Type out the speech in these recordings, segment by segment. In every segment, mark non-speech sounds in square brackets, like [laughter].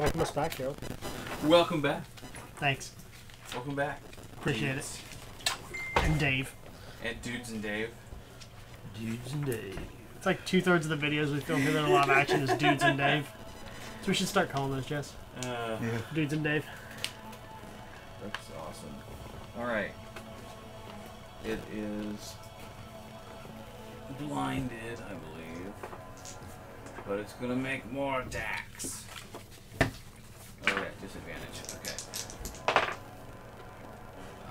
Welcome us back, Gerald. Welcome back. Thanks. Welcome back. Appreciate Dudes. it. And Dave. And dudes and Dave. Dudes and Dave. It's like two thirds of the videos we film here that are live action is Dudes and Dave. So we should start calling those, Jess. Uh, Yeah. Dudes and Dave. That's awesome. All right. It is blinded, I believe, but it's gonna make more attacks. Disadvantage. Okay. Uh,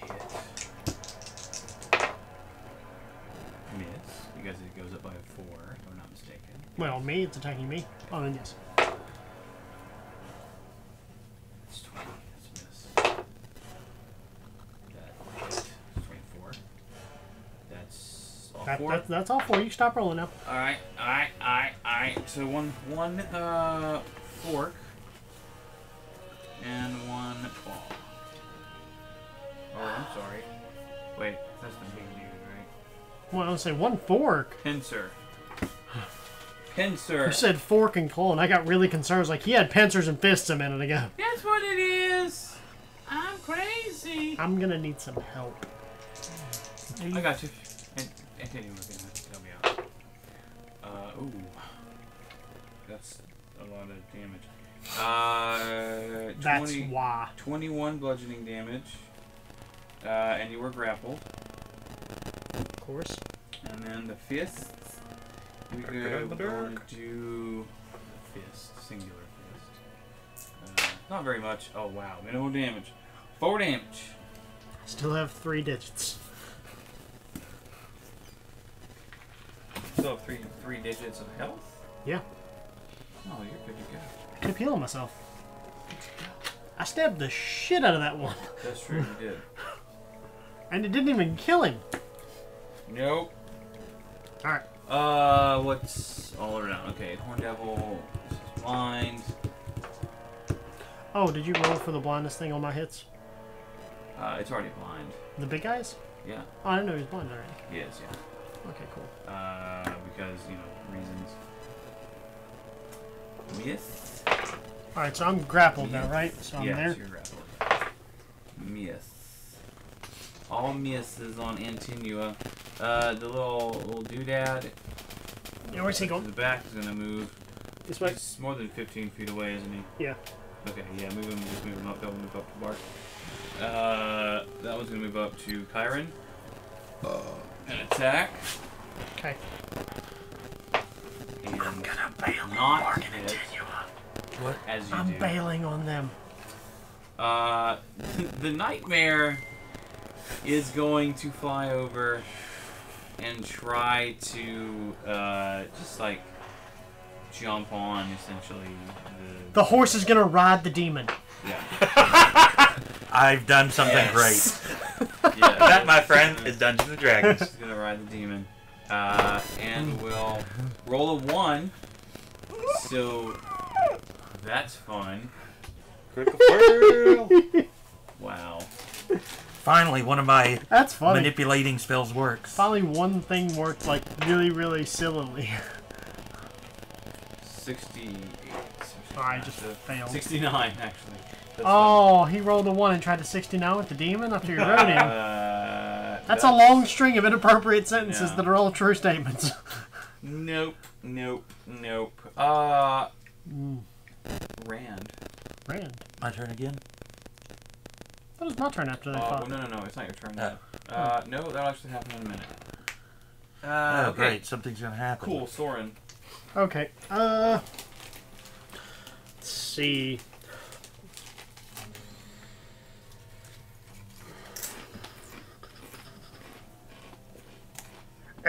hit. Miss. Because it goes up by a four, if I'm not mistaken. Well, me, it's attacking me. Oh, then yes. It's 20. That's a miss. That hit. 24. That's all That, four. that, that's all for you. Stop rolling now. Alright, alright, alright, alright. So one one uh fork and one claw. Oh, I'm sorry. Wait, that's the big dude, right? Well, I was say one fork. Pincer. Pincer. You said fork and claw, and I got really concerned. I was like, he had pincers and fists a minute ago. That's what it is. I'm crazy. I'm gonna need some help. I got you. And was gonna help me out. Uh, ooh. That's a lot of damage. Uh, That's why. 21 bludgeoning damage. Uh, and you were grappled. Of course. And then the fists. We Gotta get in could going to do the fist, singular fist. Uh, not very much. Oh wow, minimal damage. Four damage. Still have three digits. Still have three three digits of health. Yeah. Oh, you're good to go. I keep healing myself. I stabbed the shit out of that one. That's true, you did. [laughs] And it didn't even kill him. Nope. Alright. Uh, what's all around? Okay, Horn Devil, this is blind. Oh, did you roll for the blindness thing on my hits? Uh, it's already blind. The big guys? Yeah, Oh, I didn't know he was blind already. he is, yeah. Okay, cool. Uh, because, you know, reasons. Myth? Alright, so I'm grappled now, right? So I'm yes, there. you're grappled. Myth. All myths is on Antinua. Uh, the little, little doodad. Yeah, where's he to going? The back is gonna move. This way? He's more than 15 feet away, isn't he? Yeah. Okay, yeah, move him, just move him up, don't move up to Bart. Uh, that one's gonna move up to Kairon. And attack. Okay. And I'm gonna bail on not Mark and Antinua. What? as you I'm do. bailing on them. Uh, [laughs] the nightmare is going to fly over and try to, uh, just like jump on essentially the. The horse is gonna ride the demon. Yeah. [laughs] I've done something Yes. great. [laughs] yeah That, my friend, gonna- is Dungeons and Dragons. He's gonna ride the demon. Uh, and we'll roll a one. So that's fun. Critical fail. [laughs] Wow. Finally, one of my That's funny. manipulating spells works. Finally, one thing worked like really, really sillily. [laughs] 68. I just failed. 69, actually. That's Oh, he rolled a one and tried to 69 with the demon after you [laughs] rode him. Uh, That's a long string of inappropriate sentences Yeah. that are all true statements. [laughs] Nope. Nope. Nope. Uh. Mm. Rand. Rand. My turn again. That was my turn after they Uh, fought. well, no, no, no. It's not your turn. Oh. yet. Uh, no, that'll actually happen in a minute. Uh, oh, okay. great. Something's gonna happen. Cool, Soran. Okay. Uh. Let's see.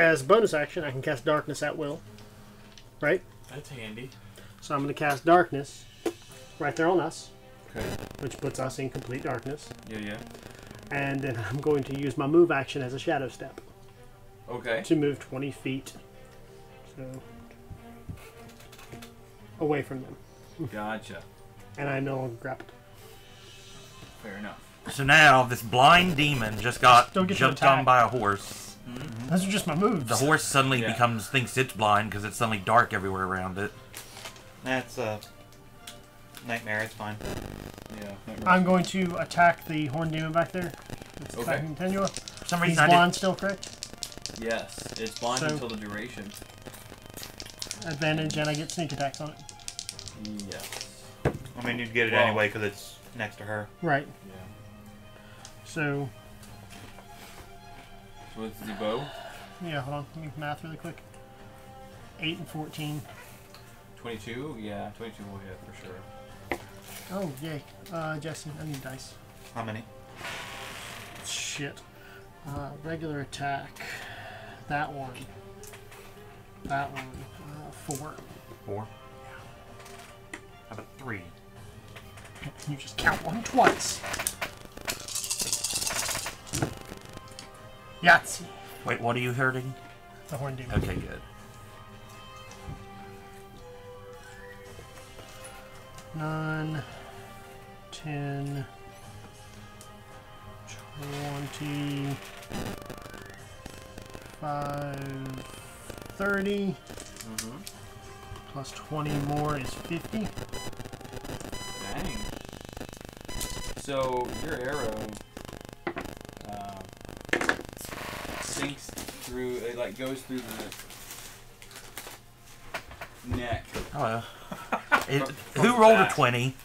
As bonus action, I can cast darkness at will. Right? That's handy. So I'm going to cast darkness right there on us, Okay. which puts us in complete darkness. Yeah, yeah. And then I'm going to use my move action as a shadow step Okay. to move 20 feet. So. Away from them. Gotcha. And I know I'm grappled. Fair enough. So now this blind demon just got Don't get jumped on by a horse. Those are just my moves. The horse suddenly Yeah. becomes thinks it's blind because it's suddenly dark everywhere around it. That's uh, nightmare. It's fine. Yeah. I'm going to attack the horn demon back there. It's Okay. attacking Tenua. For some He's reason, I blind still, correct? Yes, it's blind So- until the duration. Advantage, and I get sneak attacks on it. Yes. I mean, you'd get it Well- anyway because it's next to her. Right. Yeah. So, So what's the bow? yeah, hold on. Let me math really quick. 8 and 14. 22? Yeah, 22 will hit for sure. Oh, yay. Uh, Jesse, I need dice. How many? Shit. Uh, regular attack. That one. That one. Uh, four. Four. How about three? You just count one twice. Yahtzee. Wait, what are you hurting? The horn demon. Okay, good. Nine, ten, twenty, five, thirty, Mm-hmm. plus 20 more is 50. Dang. So your arrow uh, sinks through, it like goes through the neck. Hello. [laughs] It, From- from who the rolled a 20?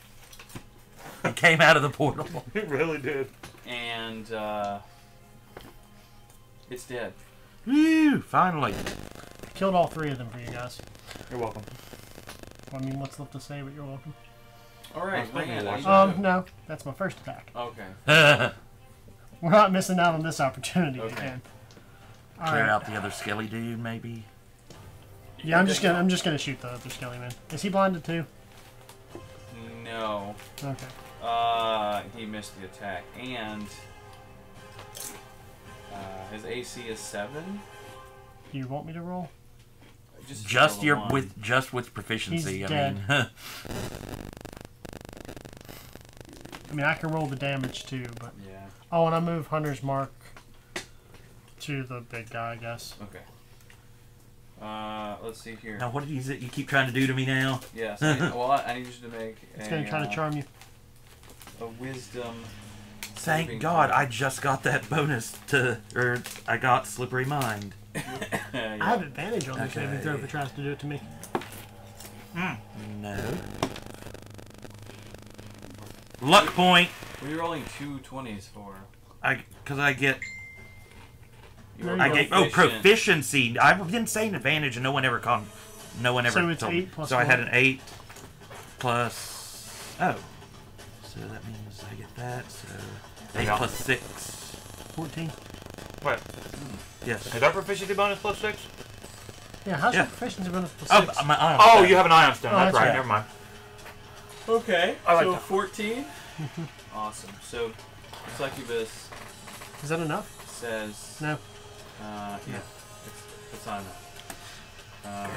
It came out of the portal. [laughs] It really did. and uh, it's dead. Woo! Finally. Killed all three of them for you guys. You're welcome. I mean, what's left to say, but you're welcome. All right, was thinking land. of I need watching to- Um, no, that's my first attack. Okay. [laughs] We're not missing out on this opportunity Okay. again. All right. out the other skelly dude, maybe. Yeah, I'm just gonna I'm just gonna shoot the other skelly man. Is he blinded too? No. Okay. Uh, he missed the attack, and uh, his AC is seven. Do you want me to roll? Just Just your one. with just with proficiency. He's I mean, [laughs] I mean, I can roll the damage too, but Yeah. oh, and I move Hunter's Mark to the big guy, I guess. Okay. Uh, let's see here. now what is it you keep trying to do to me now? Yes. I need, [laughs] well, I, I need you to make It's a, gonna try to uh, charm you. a wisdom. Thank God, throw. I just got that bonus to, or I got slippery mind. [laughs] Yeah. I have advantage on the saving throw if Okay. it tries to do it to me. No. Luck point. What are you rolling two twenties for? I because I get There you I go. get oh proficiency. I've been saying advantage and no one ever come. No one ever. So it's told me. eight plus So I had an eight plus oh. So that means I get that. So eight Yeah. plus six. 14. Wait, hmm. Yes. is our proficiency bonus plus six? Yeah, how's Yeah. your proficiency bonus plus Oh, six? my ion Oh, stat. you have an Ioun stone. Oh, that's, that's right. right. Never mind. Okay. I like so that. fourteen. [laughs] awesome. So, succubus Is that enough? says. No. Uh, yeah. It's, it's not enough. Um,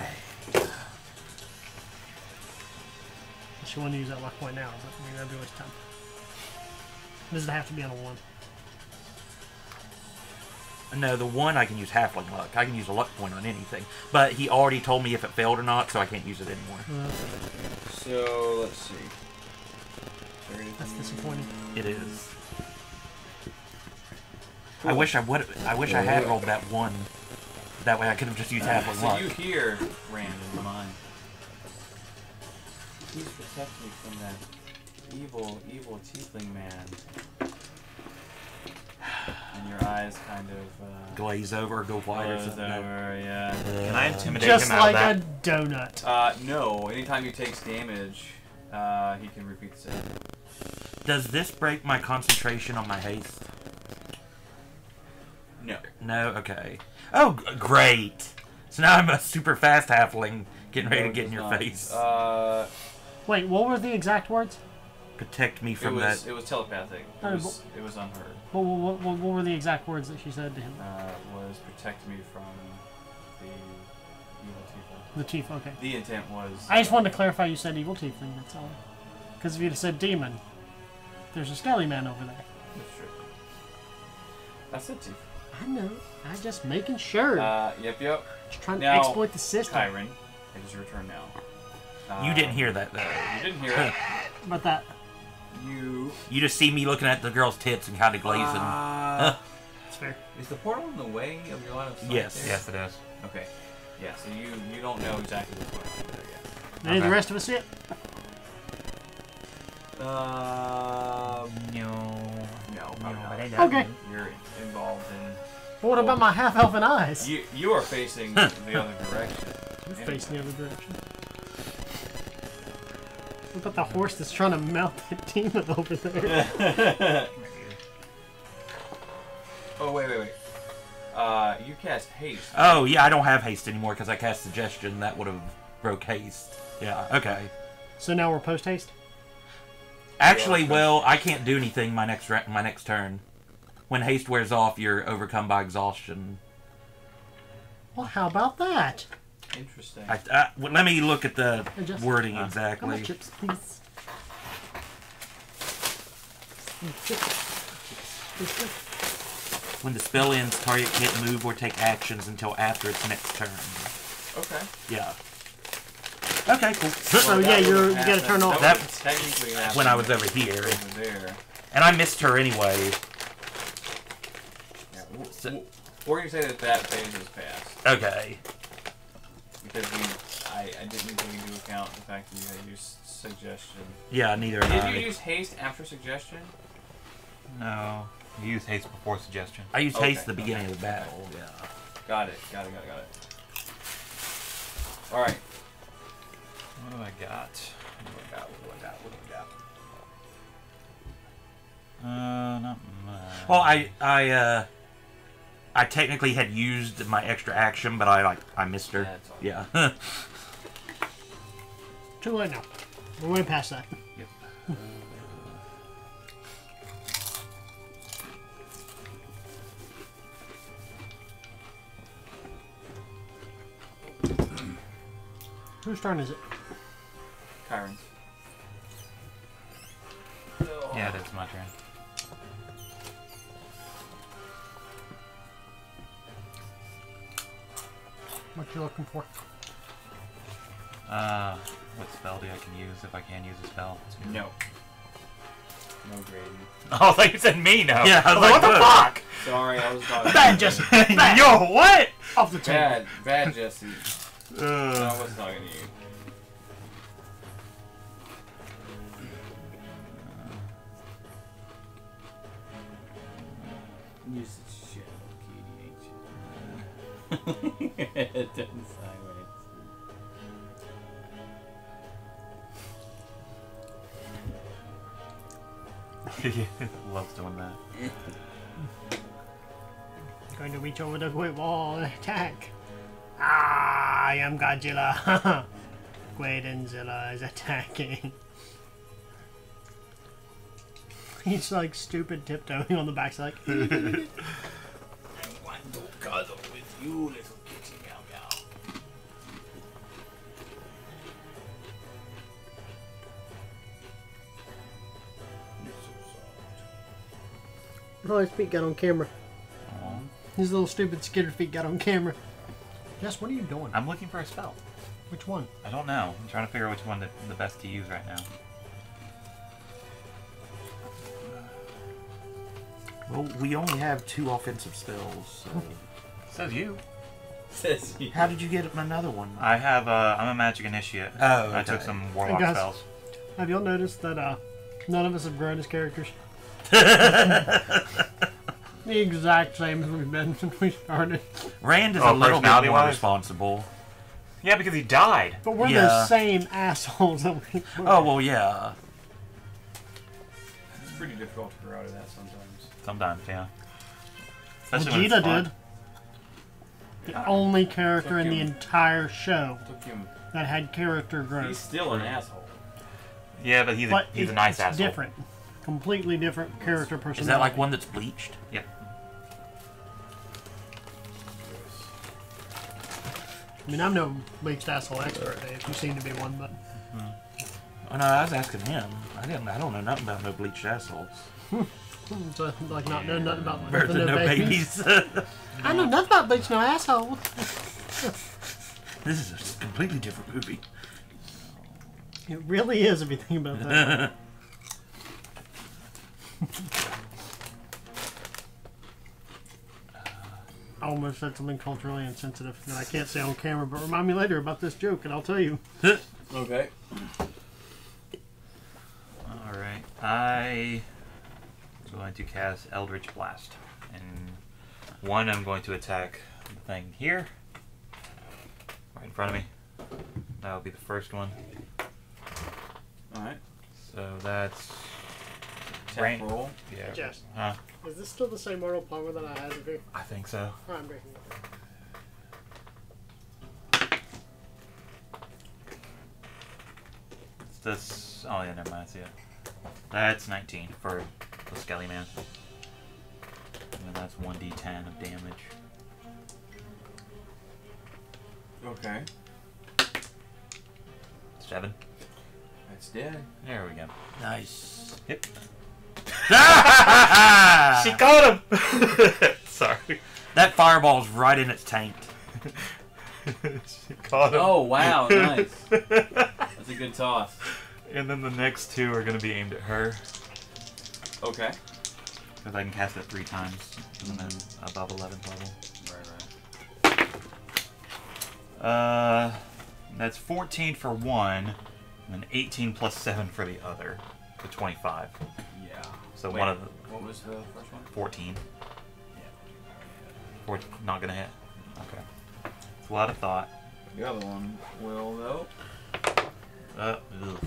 Unless you want to use that luck point now, but I mean, that'd be a waste of time. Does it have to be on a 1? No, the one I can use half halfling luck. I can use a luck point on anything. But he already told me if it failed or not, so I can't use it anymore. Uh, so let's see. That's disappointing. It is. I wish I would. I wish I had rolled that one. That way I could have just used halfling So luck. you hear Rand in your mind. Please protect me from that evil, evil tiefling man. And your eyes kind of uh, Glaze over, go white or glaze something. over, yeah. Can I intimidate Just him out like of a that? donut. Uh, no. Anytime he takes damage, uh, he can repeat the save. Does this break my concentration on my haste? No. No. Okay. Oh, great. So now I'm a super fast halfling, getting ready No, to get in your not. face. Uh, Wait, what were the exact words? Protect me it from was that. it was telepathic. It Oh, was it was unheard. What, what, what, what were the exact words that she said to him? Uh, was protect me from the evil tiefling. The chief, okay. The intent was. I just wanted to clarify you said evil tiefling, that's all. Because if you'd have said demon, there's a skelly man over there. That's true. That's it, Tief. I know. I'm just making sure. Uh, yep, yep. just trying to exploit the system. Kairon, it is your turn now. You didn't hear that though. You didn't hear it. About that. You. You just see me looking at the girl's tits and kind of glazing. Uh, It's fair. is the portal in the way of your line of sight? Yes. there? Yes, it is. Okay. Yeah. So you you don't know exactly what's going on there yet. Any of the rest of us see it? Um. No. No. Probably not. but I don't. Okay. You're involved in. What about my half elfin eyes? You you are facing the other direction. You're facing the other direction. What about the horse that's trying to melt that demon over there? [laughs] Oh wait wait wait. Uh, you cast haste. Oh yeah, I don't have haste anymore because I cast suggestion. That would have broke haste. Yeah. Okay. so now we're post haste? Actually, well, I can't do anything my next my next turn. When haste wears off, you're overcome by exhaustion. Well, how about that? Interesting. I, I, well, let me look at the Hey, Jess. wording How exactly. much chips, please? When the spell ends, target can't move or take actions until after its next turn. okay. Yeah. Okay, cool. So yeah, you're, you gotta turn off. That That- technically when I was over here. Over there. And I missed her anyway. Yeah, w- w- we're gonna say that that phase is passed Okay. because we I, I didn't take into account the fact that you had used suggestion. Yeah, neither Did did I. you use haste after suggestion? No. You use haste before suggestion. I used Okay, haste at the beginning okay. of the battle. Yeah. Got it. Got it. Got it. Got it. All right. What do I got? What do I got? What do I got? What do I got? Uh, not much. Well, I I uh I technically had used my extra action, but I like I missed her. That's all. Yeah. [laughs] Too late now. We're way past that. Yep. [clears throat] Whose turn is it? Kairon. Yeah, that's my turn. What you looking for? Uh, what spell do I can use if I can use a spell? No. No grading. [laughs] Oh, I thought you said me now. Yeah, I was like, like, what the fuck? Sorry, I was talking. [laughs] Bad, Jesse. Bad. Yo, what? Off the table. Bad, bad, Jesse. No, I Uh, was talking to you. It doesn't sideways. loves doing that. [laughs] Going to reach over the great wall and attack. Ah, I am Godzilla. [laughs] Guidenzilla is attacking. [laughs] He's like stupid tiptoeing on the back, like. I want to cuddle with you, little Oh, his feet got on camera. Aw. His little stupid skitter feet got on camera. Jess, what are you doing? I'm looking for a spell. Which one? I don't know. I'm trying to figure out which one that the best to use right now. Well, we only have two offensive spells. So. [laughs] Says you. Says he. How did you get another one? I have. Uh, I'm a magic initiate. Oh, I took some warlock guys- spells. Have y'all noticed that uh, none of us have grown as characters? [laughs] the exact same as we've been since we started. Rand is Oh, a little bit more personality-wise? responsible. Yeah, because he died. But we're Yeah. the same assholes that we were. Oh well, yeah. It's pretty difficult to grow out of that sometimes. Sometimes, yeah. Especially when it's Vegeta fun. did. The only character in the entire show that had character growth. He's still an asshole. Yeah, but he's a, But he's a it- nice it's asshole. different. Completely different character personality. Is that like one that's bleached? Yeah. I mean, I'm no bleached asshole expert, Dave. You seem to be one, but Oh no, I was asking him. I didn't. I don't know nothing about no bleached assholes. [laughs] so, like not knowing nothing about Birds the no babies. [laughs] [laughs] I know nothing about bleach no asshole. this is a completely different movie. It really is if you think about that. Uh, I almost said something culturally insensitive that I can't say on camera, but remind me later about this joke and I'll tell you. [laughs] Okay. Alright. I am going to cast Eldritch Blast. And one, I'm going to attack the thing here. Right in front of me. That'll be the first one. Alright. So that's. Tap Brain- roll. Yeah. Jess. Huh? Is this still the same Mortal Plumber that I had of here? I think so. Oh, I'm breaking it. It's this. Oh, yeah, never mind. See it. That's 19 for the Skelly Man. And that's 1d10 of damage. Okay. Seven. That's dead. There we go. nice. Yep. [laughs] [laughs] She caught him! [laughs] Sorry. That fireball's right in its taint. she caught him. Oh wow, nice. That's a good toss. And then the next two are going to be aimed at her. Okay. Because I can cast it three times. And then above 11th level. Right, right. Uh, that's 14 for one, and then 18 plus 7 for the other. So 25. Yeah. So Wait, one of the What was the first one? 14. Yeah. Four, not gonna hit. Okay. It's a lot of thought. The other one will though. Uh, ugh.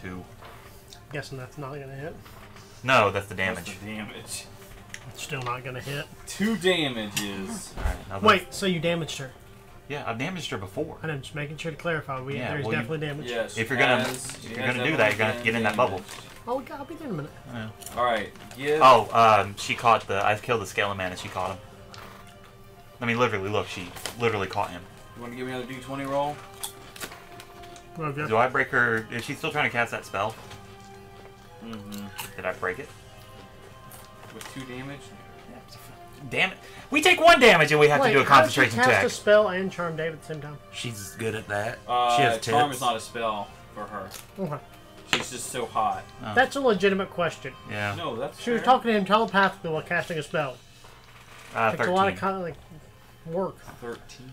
Two. Guessing that's not gonna hit. No, that's the That's damage. the damage. It's still not gonna hit. Two damages. Alright, Wait, so you damaged her? Yeah, I've damaged her before. And I'm just making sure to clarify. We Yeah, there's well, you- definitely damage. Yes. If you're gonna- if you you're gonna do that, you're gonna have to get in that bubble. Oh, we got, I'll be there in a minute. Yeah. All right. Give. Oh, um, she caught the. I killed the Skeleton Man and she caught him. I mean, literally, look, she literally caught him. You want to give me another D20 roll? Well. Do I break her? Is she still trying to cast that spell? Mm-hmm. Did I break it? With two damage. Damn it! We take one damage and we have Wait, to do a how does she concentration cast check. a spell and charm Dave at the same time? She's good at that. Uh, she has charm is not a spell for her. Okay. She's just so hot. That's a legitimate question. Yeah. No, that's. She was talking to him telepathically while casting a spell. Uh, Takes a lot of kind of like work. Thirteen.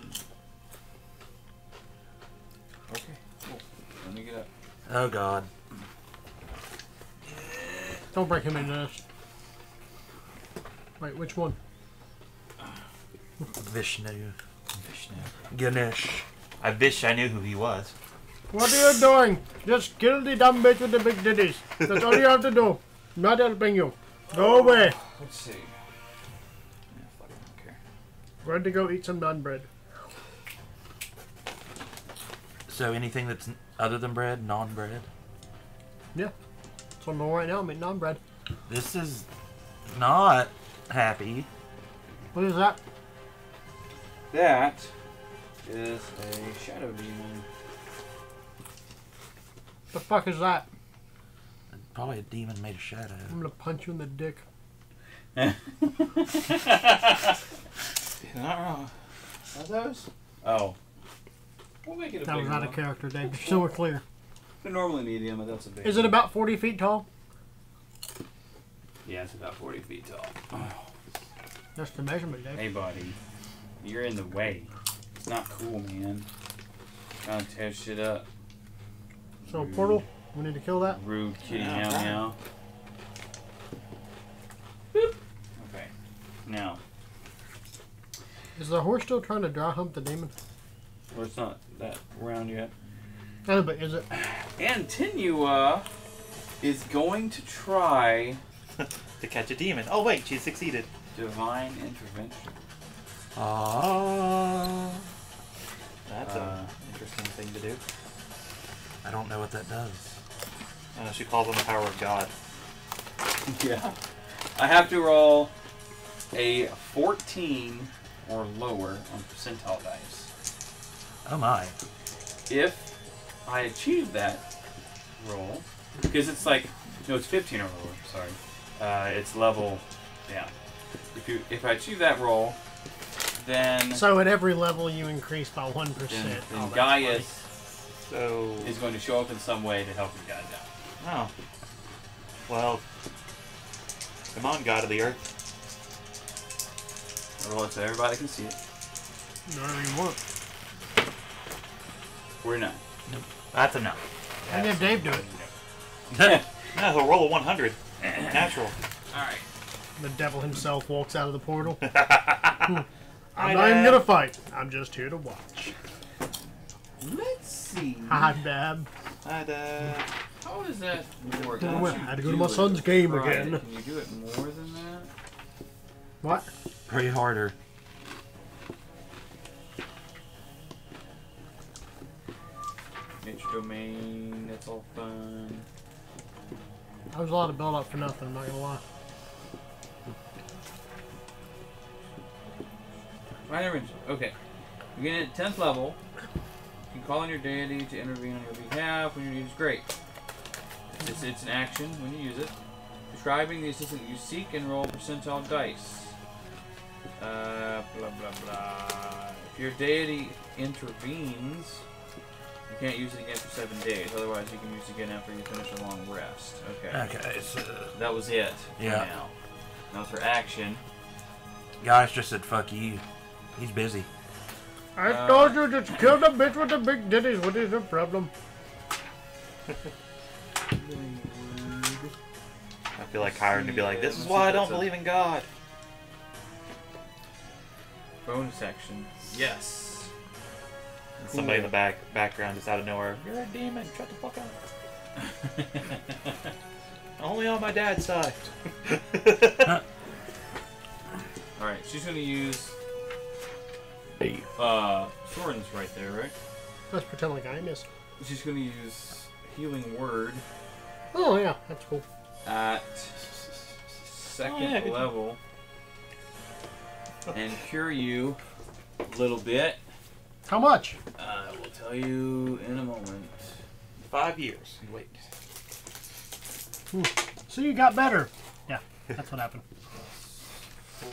Okay. Cool. Let me get up. Oh god. Don't break him into this. Wait, which one? Vishnu. Vishnu. Ganesh. I wish I knew who he was. What are you doing? Just kill the dumb bitch with the big titties. That's all you have to do. I'm not helping you. Go oh, away. Let's see. Yeah, fuck, I don't care. Ready to go eat some non bread. So anything that's other than bread, non-bread. Yeah. So I'm going right now. I'm eating naan bread. This is not happy. What is that? That is a shadow demon. The fuck is that? Probably a demon made of shadow. I'm gonna punch you in the dick. You're not wrong. Are those? Oh. We'll make it a That was bigger out of character, Dave. Just so we're clear. They're normally medium, but that's a big. Is it about 40 feet tall? Yeah, it's about 40 feet tall. That's the measurement, Dave. Hey, buddy. You're in the way. It's not cool, man. Trying to tear shit up. So, portal, we need to kill that. Rude kitty Yeah, meow meow. Boop. Okay. Now, Is the horse still trying to dry hump the demon? well, it's not that round yet. Oh, but is it? And Tinua is going to try [laughs] To catch a demon. Oh wait, she succeeded. divine intervention. Ah. That's Uh, an interesting thing to do. I don't know what that does. Uh, she calls on the power of God. [laughs] Yeah. I have to roll a 14 or lower on percentile dice. Oh my. If I achieve that roll, because it's like, no, it's 15 or lower, sorry. Uh, it's level, yeah. If you if I achieve that roll, then, So at every level you increase by 1%. then, Oh, then that's Gaius So. is going to show up in some way to help you guys out. Oh. Well. Come on, God of the Earth. Roll it so everybody can see it. Whatever you want. We're not. That's a no. And have Dave do it. [laughs] No, he'll roll a 100. Natural. Alright. The devil himself walks out of the portal. [laughs] I'm Hi, not even gonna fight. I'm just here to watch. Let's see. Hi, Dad. Hi, Dad. How does that work? Well, I you had to go to my son's game Friday, again. Can you do it more than that? What? Pray harder. Nature domain, that's all fun. That was a lot of build up for nothing, I'm not gonna lie. Minor range. Okay. Begin at 10th level. You can call on your deity to intervene on your behalf when your need is great. It's, it's an action when you use it. Describing the assistant you seek and roll percentile dice. Uh, blah blah blah. If your deity intervenes, you can't use it again for seven days. Otherwise, you can use it again after you finish a long rest. Okay. Okay, so That was it. Yeah. Now. Now for action. guys just said fuck you. He's busy. I Uh, told you just kill the bitch with the big ditties. What is the problem? I feel like hiring to be like, this is why I don't believe in God. Bonus action. Yes. And Somebody in the back background just out of nowhere. You're a demon. Shut the fuck up. [laughs] Only on my dad's side. Alright, she's gonna use. Uh, Soran's right there, right? Let's pretend like I miss. She's gonna use Healing Word Oh yeah, that's cool. at second Oh, yeah, level and cure you a little bit. How much? I will tell you in a moment. Five years. Wait. So you got better. Yeah, that's what happened. Four,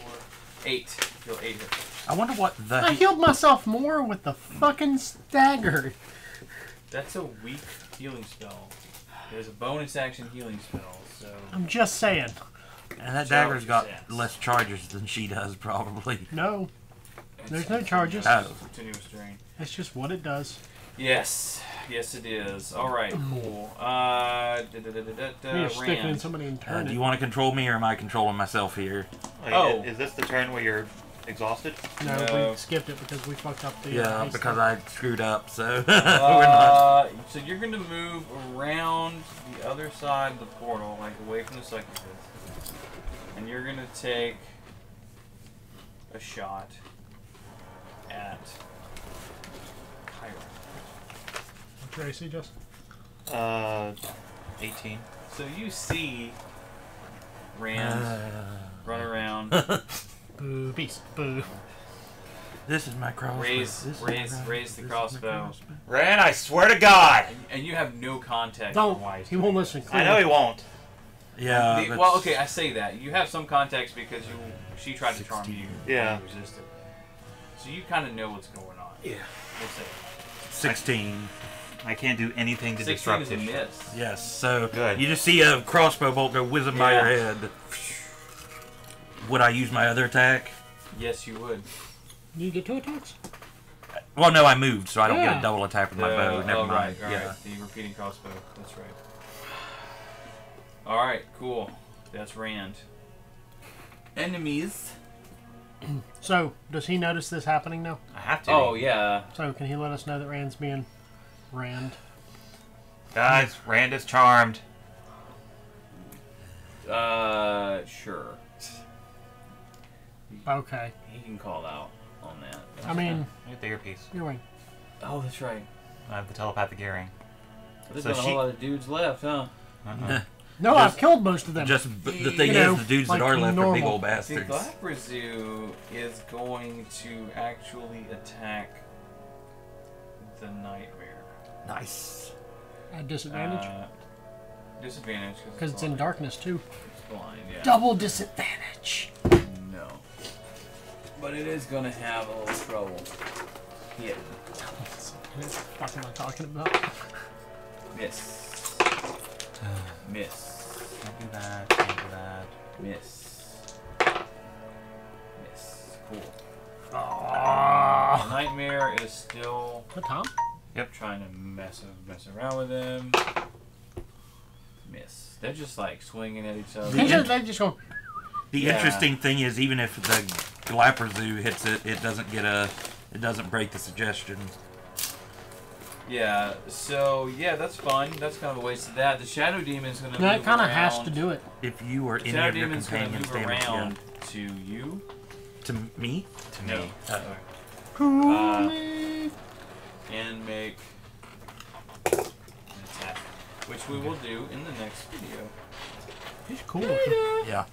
eight. Feel eight hit. I wonder what the I healed myself more with the fucking stagger. That's a weak healing spell. There's a bonus action healing spell, so. I'm just saying. and that Charge dagger's got sense. less charges than she does probably. No, There's no charges. Oh. Continuous drain. it's just what it does. Yes, yes it is. All right, cool. Uh, da, da, da, da, da, da, You're sticking in somebody and Uh, do you want to control me or am I controlling myself here? Wait, Oh. Is this the turn where you're exhausted? No, No. we skipped it because we fucked up the. uh, Yeah, ice because. I screwed up, so [laughs] we're not. Uh, so you're gonna move around the other side of the portal, like away from the succubus, and you're gonna take a shot at Kyra. Tracy just. Uh, 18. So you see Rand Uh, run around, [laughs] Boo, peace, boo. this is my crossbow. Raise- This is raise- my raise the this is my crossbow. Ran, I swear to God! and, and you have no context Don't. why He won't doing listen. I know he won't. Yeah. The- well, okay, I say that. You have some context because you she tried to charm you. Yeah. And you resisted. So you kind of know what's going on. Yeah. We'll say. 16. I can't do anything to 16 disrupt is a this. miss. Yes, so Good. you just see a crossbow bolt go whizzing by your head. Would I use my other attack? Yes, you would. You get two attacks? Well, no, I moved, so I don't get a double attack with my The- bow. Never oh, mind. Right, yeah. right, The repeating crossbow. That's right. All right, cool. That's Rand. Enemies. [clears throat] So, does he notice this happening now? I have to. Oh yeah. So, can he let us know that Rand's being Rand? Guys, Rand is charmed. Uh, sure. Okay. He can call out on that. I mean, Get the earpiece. you're right. Oh, that's right. I have the telepathic hearing. There's So not a she- whole lot of dudes left, huh? Uh-uh. [laughs] No, Just- I've killed most of them. Just the thing You know, is, the dudes like that are left are big normal. old The bastards. Glabrezu is going to actually attack the nightmare. Nice. At disadvantage. Uh, disadvantage Because it's in darkness, too. It's blind, yeah. Double disadvantage. No. But it is going to have a little trouble hitting. What the fuck am I talking about? Miss. [sighs] Miss. Can't do that. Can't do that. Miss. Miss. Cool. Oh. Nightmare is still What, Tom? Yep, trying to mess mess around with him. Miss. They're just like swinging at each other. They just, they just go. The Yeah. interesting thing is, even if the Glapper hits it, it doesn't get a, it doesn't break the suggestion. Yeah. So yeah, that's fun. That's kind of a waste of that. The Shadow Demon's gonna. No, move it kind of has to do it. If you or The any Shadow of your Demon's gonna companions move damage, around to you. to me, To No. me. Uh, Cool. and make an attack, which we will do in the next video. He's cool. yeah.